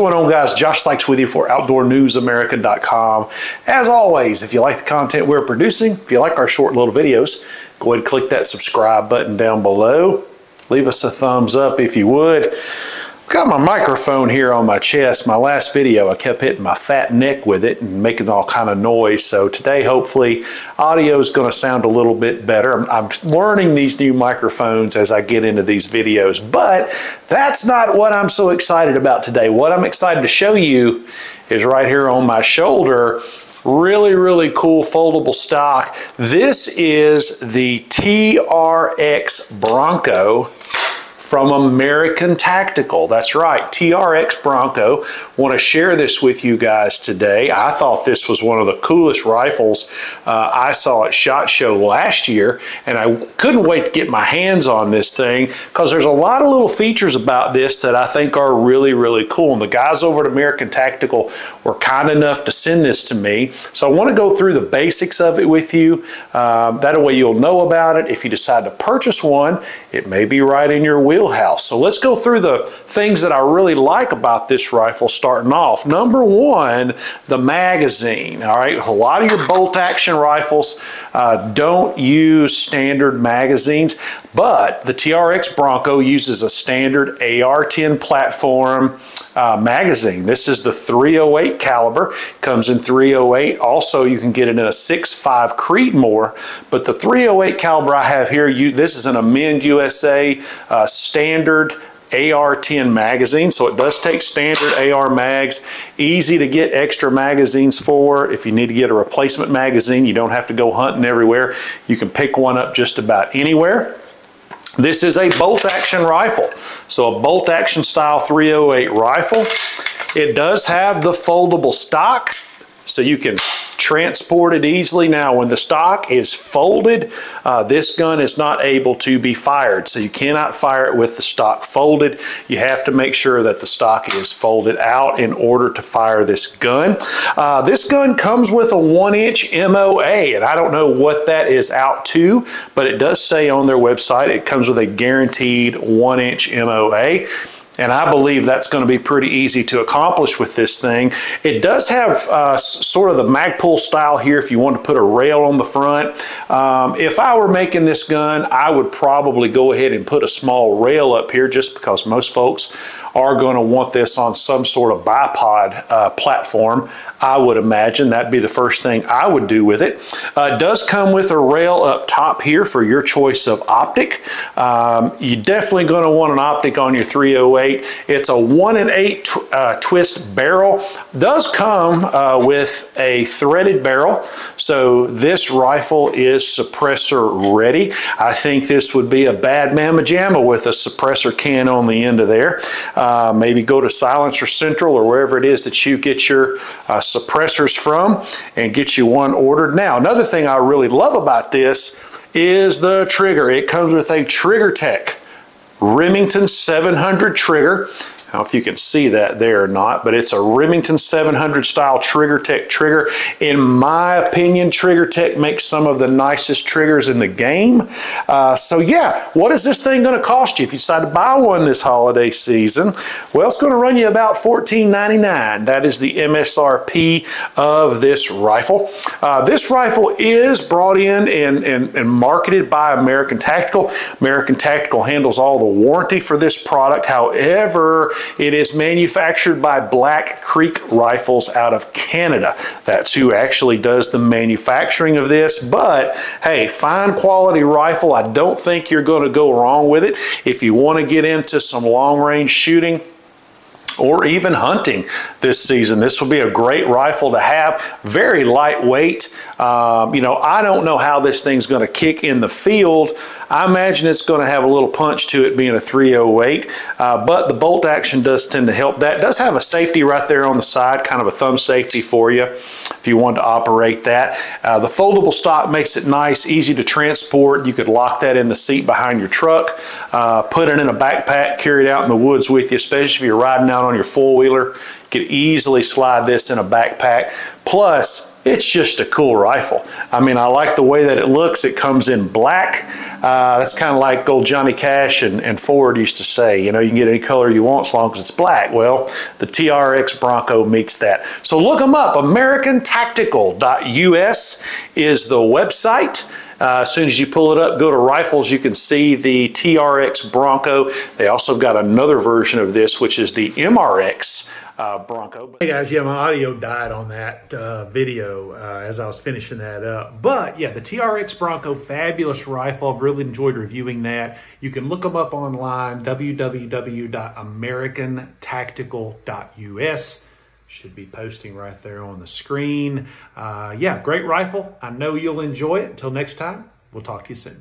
going on guys? Josh sykes with you for outdoornewsamerica.com as always if you like the content we're producing if you like our short little videos go ahead and click that subscribe button down below. Leave us a thumbs up if you would got my microphone here on my chest. My last video, I kept hitting my fat neck with it and making all kind of noise. So today, hopefully, audio is going to sound a little bit better. I'm, I'm, learning these new microphones as I get into these videos, but that's not what I'm so excited about today. What I'm excited to show you is right here on my shoulder really really cool foldable stock this is the TRX Bronco from American Tactical. That's right, TRX Bronco. Want to share this with you guys today. I thought this was one of the coolest rifles uh, I saw at SHOT Show last year, and I couldn't wait to get my hands on this thing because there's a lot of little features about this that I think are really, really cool. And the guys over at American Tactical were kind enough to send this to me. So I want to go through the basics of it with you. Um, that way you'll know about it. If you decide to purchase one, it may be right in your wheel wheelhouse. So let's go through the things that I really like about this rifle starting off. Number one, the magazine. All right, a lot of your bolt action rifles uh, don't use standard magazines, but the TRX Bronco uses a standard AR-10 platform uh, magazine. This is the 308 caliber, comes in 308. Also, you can get it in a 6.5 Creedmoor, but the 308 caliber I have here, you, this is an Amend USA uh, standard AR-10 magazine, so it does take standard AR mags. Easy to get extra magazines for. If you need to get a replacement magazine, you don't have to go hunting everywhere. You can pick one up just about anywhere. This is a bolt action rifle. So a bolt action style 308 rifle. It does have the foldable stock so you can transport it easily. Now, when the stock is folded, uh, this gun is not able to be fired. So you cannot fire it with the stock folded. You have to make sure that the stock is folded out in order to fire this gun. Uh, this gun comes with a one inch MOA, and I don't know what that is out to, but it does say on their website it comes with a guaranteed one inch MOA. And I believe that's going to be pretty easy to accomplish with this thing. It does have uh, sort of the Magpul style here if you want to put a rail on the front. Um, if I were making this gun, I would probably go ahead and put a small rail up here just because most folks are going to want this on some sort of bipod uh, platform. I would imagine that'd be the first thing I would do with it. Uh, it does come with a rail up top here for your choice of optic. Um, you're definitely going to want an optic on your 308. It's a 1 and 8 tw uh, twist barrel. Does come uh, with a threaded barrel. So this rifle is suppressor ready. I think this would be a bad mamma jamma with a suppressor can on the end of there. Uh, maybe go to Silencer Central or wherever it is that you get your uh, suppressors from and get you one ordered. Now, another thing I really love about this is the trigger. It comes with a Trigger Tech Remington 700 trigger. Know if you can see that there or not, but it's a Remington 700 style Trigger Tech trigger. In my opinion, Trigger Tech makes some of the nicest triggers in the game. Uh, so yeah, what is this thing going to cost you if you decide to buy one this holiday season? Well, it's going to run you about $14.99. That is the MSRP of this rifle. Uh, this rifle is brought in and, and, and marketed by American Tactical. American Tactical handles all the warranty for this product. However, it is manufactured by Black Creek Rifles out of Canada. That's who actually does the manufacturing of this. But hey, fine quality rifle. I don't think you're going to go wrong with it. If you want to get into some long range shooting, or even hunting this season. This will be a great rifle to have, very lightweight. Um, you know, I don't know how this thing's going to kick in the field. I imagine it's going to have a little punch to it being a 308, uh, but the bolt action does tend to help that. It does have a safety right there on the side, kind of a thumb safety for you if you want to operate that. Uh, the foldable stock makes it nice, easy to transport. You could lock that in the seat behind your truck, uh, put it in a backpack, carry it out in the woods with you, especially if you're riding out on your four-wheeler. You could easily slide this in a backpack. Plus, it's just a cool rifle. I mean, I like the way that it looks. It comes in black. Uh, that's kind of like old Johnny Cash and, and, Ford used to say, you know, you can get any color you want as long as it's black. Well, the TRX Bronco meets that. So look them up. AmericanTactical.us is the website. Uh, as soon as you pull it up, go to rifles, you can see the TRX Bronco. They also got another version of this, which is the MRX uh, Bronco. Hey guys, yeah, my audio died on that uh, video uh, as I was finishing that up. But yeah, the TRX Bronco, fabulous rifle. I've really enjoyed reviewing that. You can look them up online, www.americantactical.us. Should be posting right there on the screen. Uh, yeah, great rifle. I know you'll enjoy it. Until next time, we'll talk to you soon.